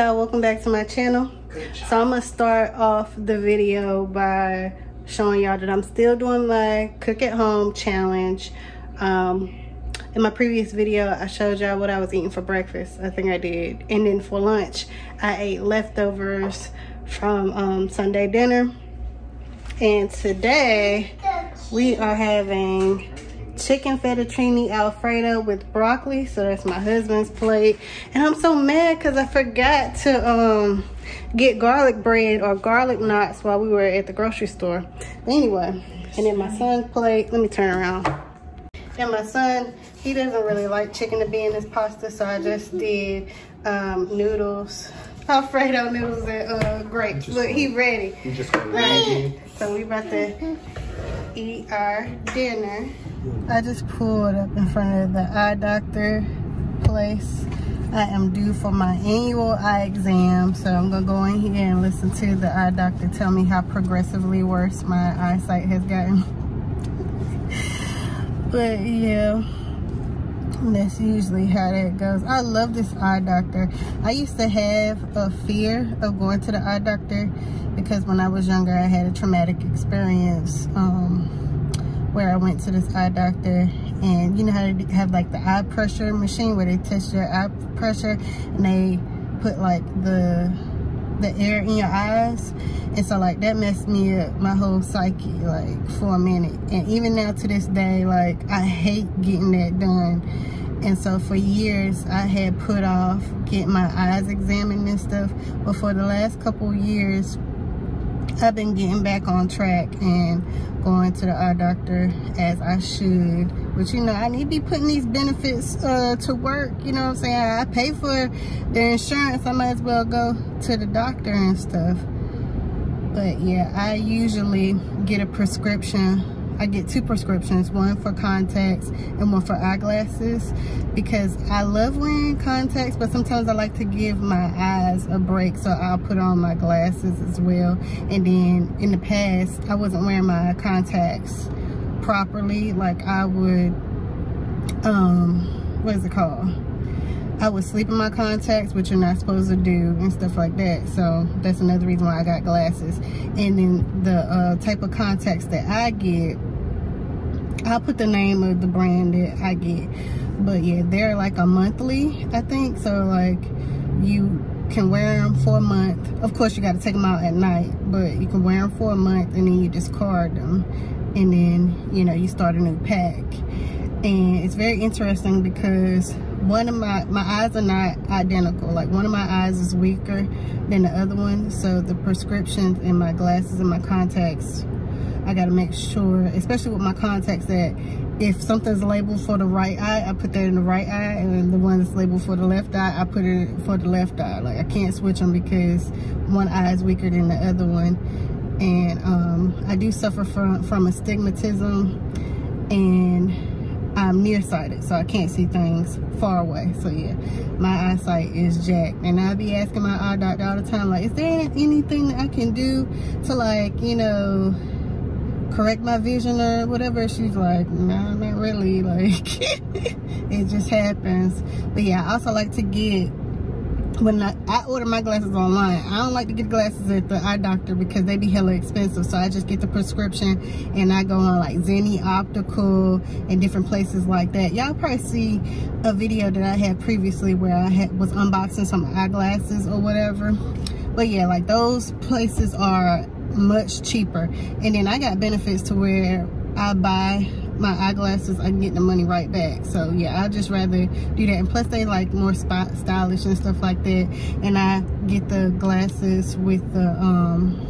y'all welcome back to my channel. So i'm gonna start off the video by showing y'all that i'm still doing my cook at home challenge. Um, in my previous video i showed y'all what i was eating for breakfast. I think i did. And then for lunch i ate leftovers from um, sunday dinner. And today we are having chicken fettuccine alfredo with broccoli so that's my husband's plate. And i'm so mad because i forgot to um get garlic bread or garlic knots while we were at the grocery store. But anyway and then my son's plate let me turn around. And my son he doesn't really like chicken to be in his pasta so i just did um, noodles alfredo noodles and uh grapes. Look he ready. You just got right. so we about to eat our dinner I just pulled up in front of the eye doctor place. I am due for my annual eye exam, so I'm gonna go in here and listen to the eye doctor tell me how progressively worse my eyesight has gotten. but yeah, that's usually how that goes. I love this eye doctor. I used to have a fear of going to the eye doctor because when I was younger, I had a traumatic experience. Um, where I went to this eye doctor and you know how they have like the eye pressure machine where they test your eye pressure and they put like the the air in your eyes? And so like that messed me up my whole psyche like for a minute. And even now to this day like I hate getting that done. And so for years I had put off getting my eyes examined and stuff. But for the last couple years I've been getting back on track and going to the eye doctor as I should. But you know, I need to be putting these benefits uh, to work. You know what I'm saying? I pay for the insurance. I might as well go to the doctor and stuff. But yeah, I usually get a prescription I get two prescriptions, one for contacts and one for eyeglasses because I love wearing contacts, but sometimes I like to give my eyes a break, so I'll put on my glasses as well. And then in the past, I wasn't wearing my contacts properly. Like I would, um, what is it called? I would sleep in my contacts, which you're not supposed to do, and stuff like that. So that's another reason why I got glasses. And then the uh, type of contacts that I get I'll put the name of the brand that I get. But yeah, they're like a monthly, I think. So like you can wear them for a month. Of course, you got to take them out at night, but you can wear them for a month and then you discard them. And then, you know, you start a new pack. And it's very interesting because one of my, my eyes are not identical. Like one of my eyes is weaker than the other one. So the prescriptions and my glasses and my contacts I gotta make sure, especially with my contacts, that if something's labeled for the right eye, I put that in the right eye, and the one that's labeled for the left eye, I put it for the left eye. Like I can't switch them because one eye is weaker than the other one. And um, I do suffer from, from astigmatism and I'm nearsighted, so I can't see things far away. So yeah, my eyesight is jacked. And I be asking my eye doctor all the time, like, is there anything that I can do to like, you know, correct my vision or whatever she's like no not really like it just happens. But yeah i also like to get when I, I, order my glasses online i don't like to get glasses at the eye doctor because they be hella expensive. So i just get the prescription and i go on like zenni optical and different places like that. Y'all probably see a video that i had previously where i had was unboxing some eyeglasses or whatever. But yeah like those places are much cheaper. And then i got benefits to where i buy my eyeglasses i get the money right back. So yeah i just rather do that. And plus they like more spot stylish and stuff like that. And i get the glasses with the um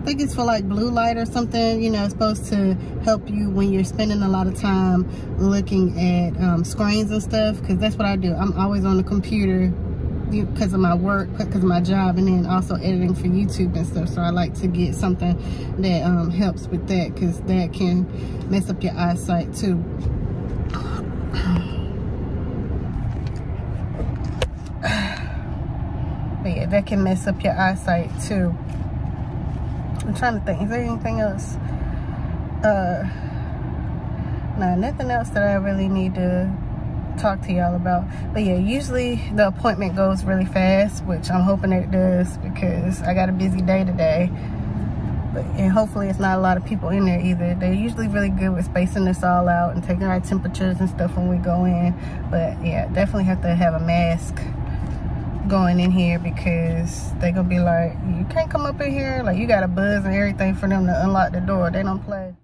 I think it's for like blue light or something, you know, it's supposed to help you when you're spending a lot of time looking at um, screens and stuff, because that's what I do. I'm always on the computer because of my work, because of my job, and then also editing for YouTube and stuff. So I like to get something that um, helps with that because that can mess up your eyesight too. But yeah, that can mess up your eyesight too. I'm trying to think, is there anything else? Uh, no, nothing else that I really need to talk to y'all about. But yeah, usually the appointment goes really fast, which I'm hoping it does because I got a busy day today. But, and hopefully it's not a lot of people in there either. They're usually really good with spacing this all out and taking our temperatures and stuff when we go in. But yeah, definitely have to have a mask going in here because they're gonna be like, you can't come up in here. Like you got a buzz and everything for them to unlock the door. They don't play.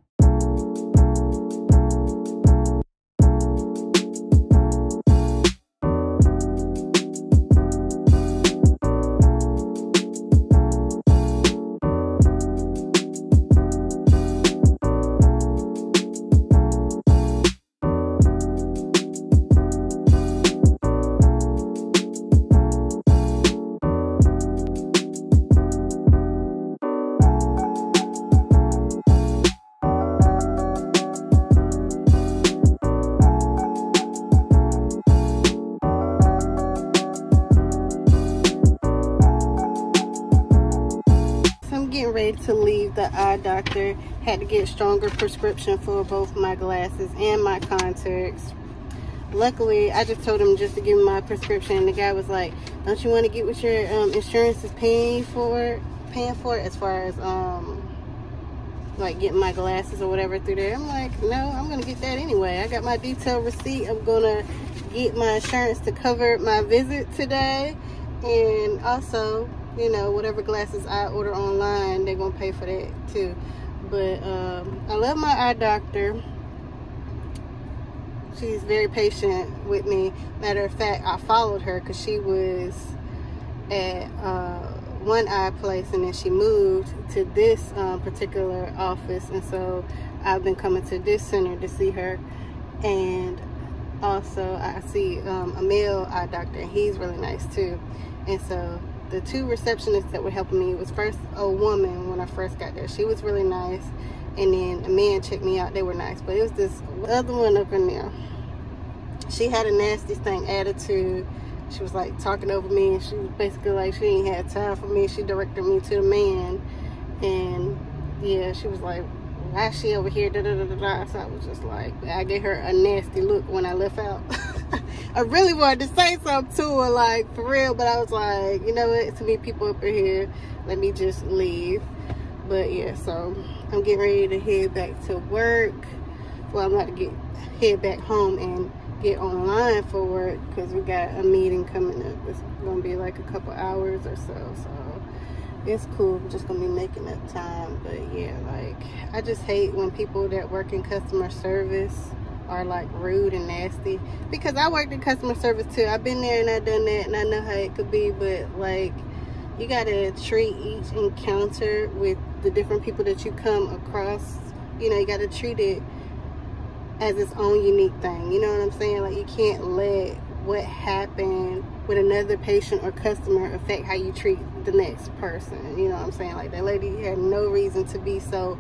Ready to leave the eye doctor. Had to get stronger prescription for both my glasses and my contacts. Luckily, I just told him just to give me my prescription. And The guy was like, don't you want to get what your um, insurance is paying for, paying for as far as um, like getting my glasses or whatever through there. I'm like, no, I'm going to get that anyway. I got my detailed receipt. I'm going to get my insurance to cover my visit today. And also, you know, whatever glasses I order online, they're going to pay for that too. But um, I love my eye doctor. She's very patient with me. Matter of fact, I followed her because she was at uh, one eye place and then she moved to this uh, particular office. And so I've been coming to this center to see her. And also I see um, a male eye doctor he's really nice too. And so the two receptionists that were helping me was first a woman when I first got there. She was really nice. And then a man checked me out. They were nice. But it was this other one up in there. She had a nasty thing attitude. She was like talking over me. And she was basically like she ain't had time for me. She directed me to the man. And yeah, she was like, why she over here? Da, da, da, da, da. So I was just like, I gave her a nasty look when I left out. I really wanted to say something to her, like, for real, but I was like, you know what, it's too many people up in here. Let me just leave. But yeah, so I'm getting ready to head back to work. Well, I'm about to get head back home and get online for work because we got a meeting coming up. It's gonna be like a couple hours or so. So it's cool. I'm just gonna be making up time. But yeah, like I just hate when people that work in customer service are like rude and nasty because I worked in customer service too. I've been there and I've done that and I know how it could be, but like you gotta treat each encounter with the different people that you come across. You know, you gotta treat it as its own unique thing. You know what I'm saying? Like you can't let what happened with another patient or customer affect how you treat the next person. You know what I'm saying? Like that lady had no reason to be so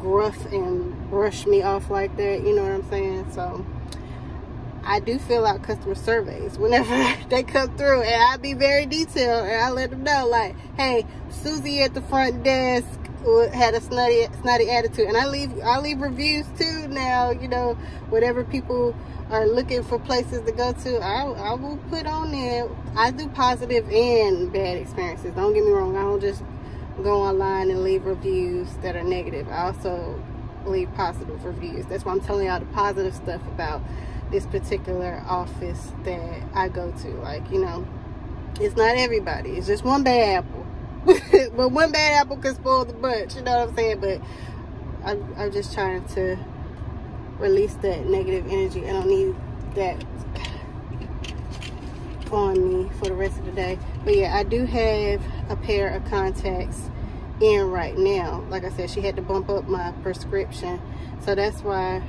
gruff and brush me off like that. You know what I'm saying? So I do fill out customer surveys whenever they come through and I be very detailed and I let them know like, hey, Susie at the front desk had a snotty snotty attitude and I leave I leave reviews too now, you know, whatever people are looking for places to go to, I, I will put on there. I do positive and bad experiences. Don't get me wrong. I don't just go online and leave reviews that are negative. I also leave positive reviews. That's why I'm telling y'all the positive stuff about this particular office that I go to. Like, you know, it's not everybody. It's just one bad apple. but one bad apple can spoil the bunch. You know what I'm saying? But I'm, I'm just trying to release that negative energy. I don't need that on me for the rest of the day. But yeah, I do have a pair of contacts in right now. Like I said, she had to bump up my prescription. So that's why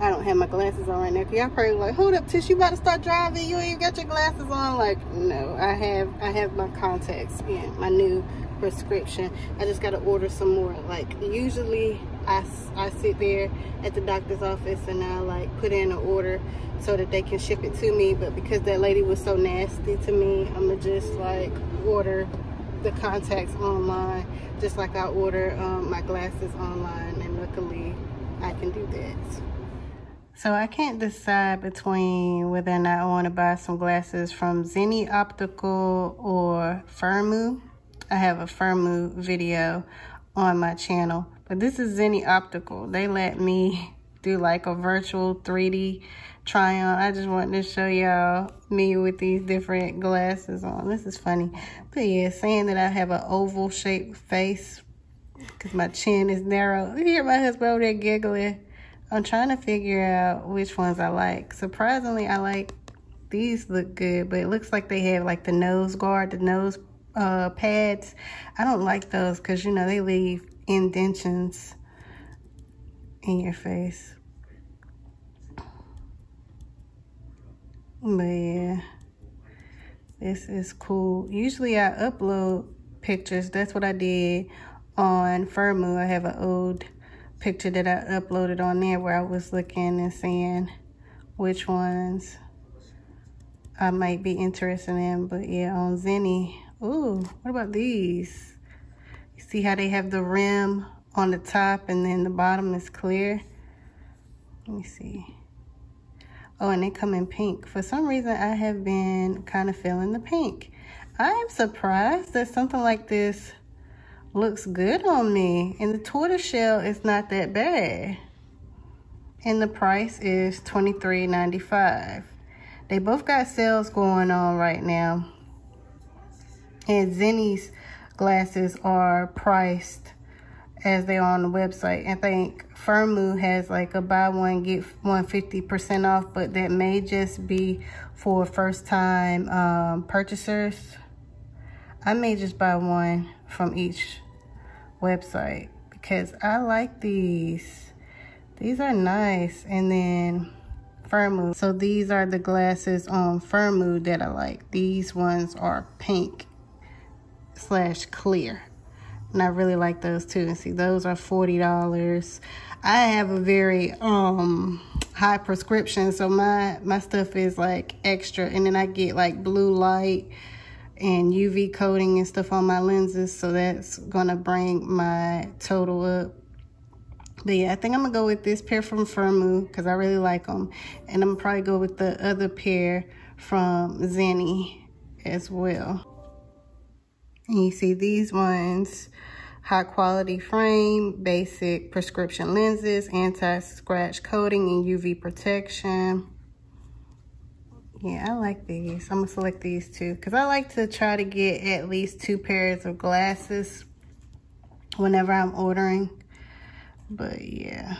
I don't have my glasses on right now. Y'all probably like, hold up, Tish, you about to start driving? You ain't got your glasses on? Like, no, I have I have my contacts in, my new prescription. I just got to order some more. Like, usually I, I sit there at the doctor's office and I like put in an order so that they can ship it to me. But because that lady was so nasty to me, I'm gonna just like order the contacts online, just like I order um, my glasses online. And luckily I can do that. So I can't decide between whether or not I want to buy some glasses from Zenni Optical or Firmoo. I have a Firmoo video on my channel. But this is Zenni Optical. They let me do like a virtual 3D try on. I just wanted to show y'all me with these different glasses on. This is funny. But yeah, saying that I have an oval shaped face because my chin is narrow. You hear my husband over there giggling. I'm trying to figure out which ones I like. Surprisingly, I like these look good, but it looks like they have like the nose guard, the nose uh, pads. I don't like those because, you know, they leave indentions in your face. But yeah, this is cool. Usually I upload pictures. That's what I did on Firmoo. I have an old picture that I uploaded on there where I was looking and seeing which ones I might be interested in. But yeah, on Zenni. Ooh, what about these? See how they have the rim on the top and then the bottom is clear? Let me see. Oh, and they come in pink. For some reason, I have been kind of feeling the pink. I am surprised that something like this looks good on me. And the tortoiseshell is not that bad. And the price is $23.95. They both got sales going on right now. And Zenni's glasses are priced as they are on the website. I think Firmoo has like a buy one, get one 50% off, but that may just be for first time um, purchasers. I may just buy one from each website because I like these. These are nice. And then Firmoo. So these are the glasses on Firmoo that I like. These ones are pink slash clear. And I really like those too. And see, those are $40. I have a very um high prescription, so my, my stuff is like extra. And then I get like blue light and UV coating and stuff on my lenses. So that's to bring my total up. But yeah, I think I'm to go with this pair from Firmoo because I really like them. And I'm probably go with the other pair from Zenni as well. And you see these ones, high quality frame, basic prescription lenses, anti-scratch coating, and UV protection. Yeah, I like these. I'm gonna select these two because I like to try to get at least two pairs of glasses whenever I'm ordering. But yeah,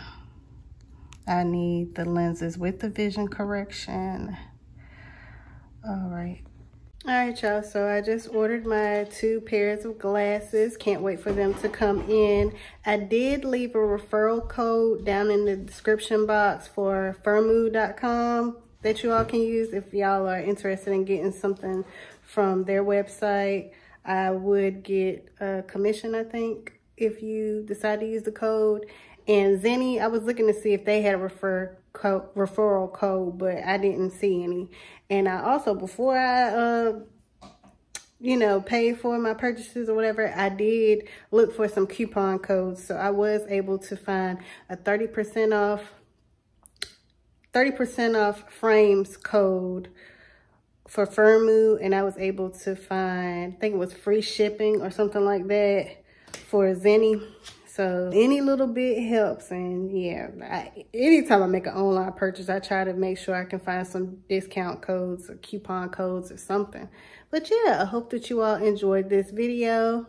I need the lenses with the vision correction. All right. All right, y'all, so I just ordered my two pairs of glasses. Can't wait for them to come in. I did leave a referral code down in the description box for firmoo.com that you all can use if y'all are interested in getting something from their website. I would get a commission, I think, if you decide to use the code. And Zenni, I was looking to see if they had a refer code, referral code, but I didn't see any. And I also, before I, uh, you know, paid for my purchases or whatever, I did look for some coupon codes. So I was able to find a 30% off, 30% off frames code for Firmoo. And I was able to find, I think it was free shipping or something like that for Zenni. So any little bit helps. And yeah, I, anytime I make an online purchase, I try to make sure I can find some discount codes or coupon codes or something. But yeah, I hope that you all enjoyed this video.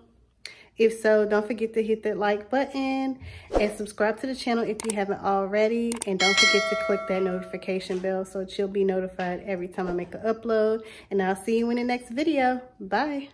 If so, don't forget to hit that like button and subscribe to the channel if you haven't already. And don't forget to click that notification bell so that you'll be notified every time I make an upload. And I'll see you in the next video. Bye.